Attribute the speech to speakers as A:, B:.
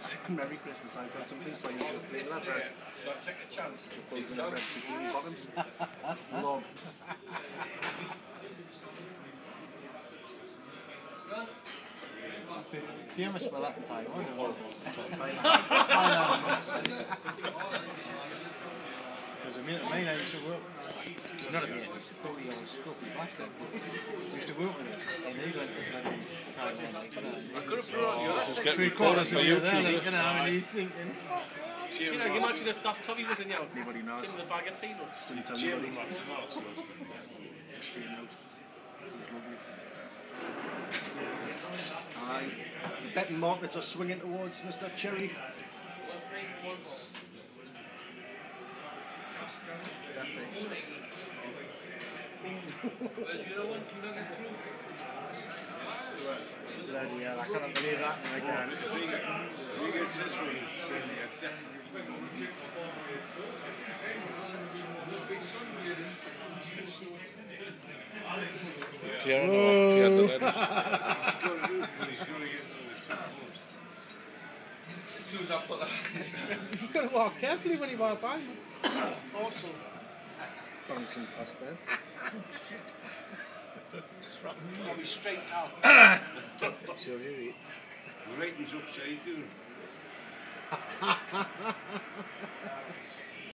A: Christmas. Merry Christmas. I've got something for you. Just plain lab breasts.
B: So take a chance.
A: Pulled lab breast bikini bottoms. Lob.
C: Famous for that in Taiwan. Because a mate of mine I used to work, not a mate, he's a 30 year old scruffy bastard, but used to work with us, and he went to bloody Taiwan, like, you know.
B: I could have you that.
D: Just get
C: Three quarters of you there, you know, and he's thinking,
E: You know, you imagine if Daft Tommy was in your
C: Anybody knows?
E: sitting with a bag of peanuts?
C: didn't tell
D: Jim
C: anybody.
D: Max Mouse was-
C: Just feeling out. It was lovely. Aye. The betting markets are swinging towards Mr. Cherry. Bloody hell, I cannot believe that. I can't.
D: He gets this one, he's saying, yeah, Tierra no, she has the letters.
B: As soon as I put that.
C: You've got to walk carefully when you walk by. Awesome. Bouncing past there.
B: I'll be straight out.
C: Sure you eat.
D: Ratings upside down.